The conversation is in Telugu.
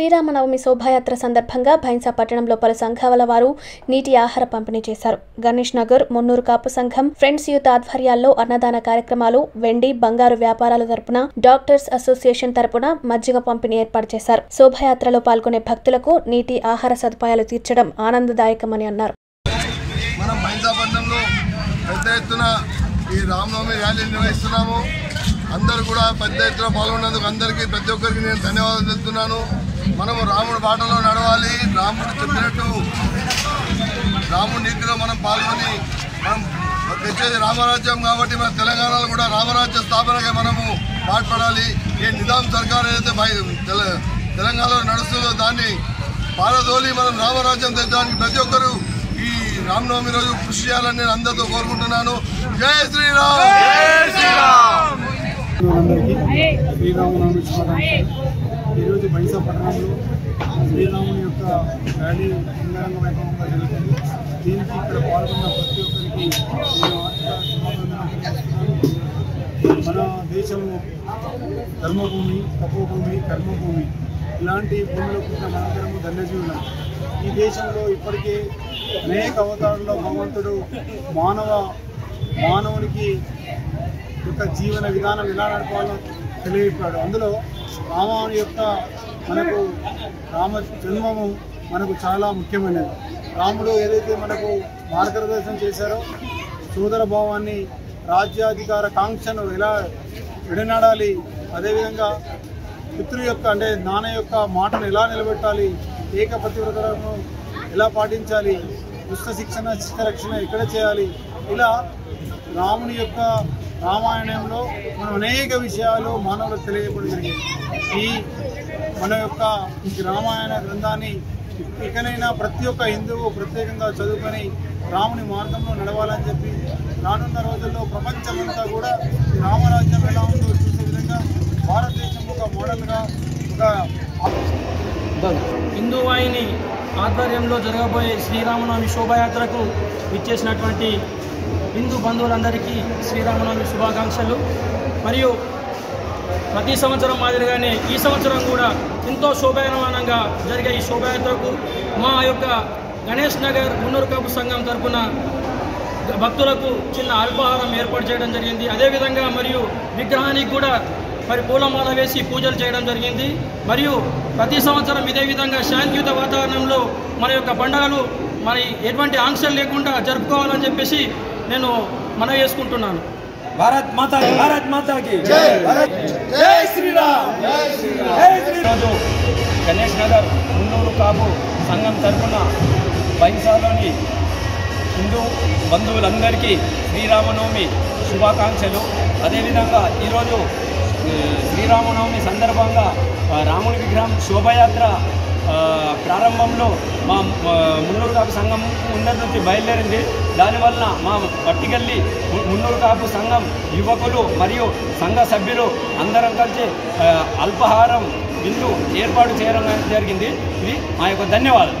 శ్రీరామనవమి శోభాయాత్ర సందర్భంగా భైంసా పట్టణంలో పలు సంఘాల వారు నీటి ఆహార పంపిణీ చేశారు. గణేష్ నగర్ మున్నూరు కాపు సంఘం ఫ్రెండ్స్ యూత్ ఆధ్వర్యాల్లో అన్నదాన కార్యక్రమాలు వెండి బంగారు వ్యాపారాల తరపున డాక్టర్స్ అసోసియేషన్ తరపున మజ్జిగ పంపిణీ ఏర్పాటు చేశారు. శోభాయాత్రలో పాల్గొనే భక్తులకు నీటి ఆహార సదుపాయాలు తీర్చడం ఆనందదాయకమని అన్నారు. మనం పెద్ద ఎత్తున ఈ రామనవమి ర్యాలీ నిర్వహిస్తున్నాము. అందరూ కూడా పెద్ద ఎత్తున పాల్గొన్నందుకు అందరికీ ప్రతి ఒక్కరికి నేను ధన్యవాదాలు తెలుపుతున్నాను. మనము రాముడి బాటలో నడవాలి. రాముడు చెప్పినట్టు రాముడి నీతిలో మనం పాల్గొని మనం తెచ్చేది రామరాజ్యం కాబట్టి మన తెలంగాణలో కూడా రామరాజ్య స్థాపనగా మనము పాటుపడాలి ఏ నిజాం సర్కార్ ఏదైతే తెలంగాణలో నడుస్తుందో దాన్ని పారదోలి మనం రామరాజ్యం తెచ్చడానికి ప్రతి ఒక్కరూ ఈ రామనవమి రోజు కృషి చేయాలని నేను అందరితో కోరుకుంటున్నాను. జై శ్రీరామ్! జై శ్రీరామ్! అందరికీ శ్రీరామనవమి ఈరోజు బైస పట్టణంలో శ్రీరాముని యొక్క ర్యాలీ అంగరంగ వైభవంగా జరుగుతుంది. దీనికి ఇక్కడ పాల్గొన్న ప్రతి ఒక్కరికి మన దేశము ధర్మభూమి తపోభూమి కర్మభూమి ఇలాంటి భూమిలో పుట్టిన మనందరము ధన్యజీవులం ఈ దేశంలో ఇప్పటికే అనేక అవతారంలో భగవంతుడు మానవ మానవునికి యొక్క జీవన విధానం ఎలా నడపాలో తెలియపాడు అందులో రామాను యొక్క మనకు రామ జన్మము మనకు చాలా ముఖ్యమైనది. రాముడు ఏదైతే మనకు మార్గదర్శనం చేశారో సోదర భావాన్ని రాజ్యాధికార కాంక్షను ఎలా విడనాడాలి అదేవిధంగా పితృ యొక్క అంటే నాన్న యొక్క మాటను ఎలా నిలబెట్టాలి ఏకపతివ్రతలను ఎలా పాటించాలి దుష్ట శిక్షణ శిక్ష రక్షణ ఎక్కడ చేయాలి ఇలా రాముని యొక్క రామాయణంలో మనం అనేక విషయాలు మానవులకు తెలియజేయడం జరిగింది. ఈ మన యొక్క రామాయణ గ్రంథాన్ని ఇకనైనా ప్రతి ఒక్క హిందువు ప్రత్యేకంగా చదువుకొని రాముని మార్గంలో నడవాలని చెప్పి రానున్న రోజుల్లో ప్రపంచమంతా కూడా రామరాజ్యం ఎలా ఉందో చూసే విధంగా భారతదేశం ఒక మోడల్గా ఒక హిందూవాహిని ఆధ్వర్యంలో జరగబోయే శ్రీరామనవమి శోభాయాత్రకు విచ్చేసినటువంటి హిందూ బంధువులందరికీ శ్రీరామనవమి శుభాకాంక్షలు. మరియు ప్రతి సంవత్సరం మాదిరిగానే ఈ సంవత్సరం కూడా ఎంతో శోభాయమానంగా జరిగే ఈ శోభాయాత్రకు మా యొక్క గణేష్ నగర్ మున్నూరు కాపు సంఘం తరఫున భక్తులకు చిన్న అల్పాహారం ఏర్పాటు చేయడం జరిగింది. అదేవిధంగా మరియు విగ్రహానికి కూడా మరి పూలమాల వేసి పూజలు చేయడం జరిగింది. మరియు ప్రతి సంవత్సరం ఇదే విధంగా శాంతియుత వాతావరణంలో మన యొక్క పండుగలు మరి ఎటువంటి ఆంక్షలు లేకుండా జరుపుకోవాలని చెప్పేసి నేను మనవి చేసుకుంటున్నాను. భారత్ మాతా భారత్ మాతాకి జై శ్రీరామ్. ఈరోజు గణేష్ నగర్ మున్నూరు కాపు సంఘం తరఫున బైన్సాలోని హిందూ బంధువులందరికీ శ్రీరామనవమి శుభాకాంక్షలు. అదేవిధంగా ఈరోజు శ్రీరామనవమి సందర్భంగా ఆ, రాముని విగ్రహం శోభయాత్ర ప్రారంభంలో మా మున్నూరు కాపు సంఘం ఉన్నది నుంచి బయలుదేరింది. దానివల్ల మా పట్టికెళ్ళి మున్నూరు కాపు సంఘం యువకులు మరియు సంఘ సభ్యులు అందరం కలిసి అల్పాహారం విందు ఏర్పాటు చేయడం జరిగింది. ఇది మా యొక్క ధన్యవాదాలు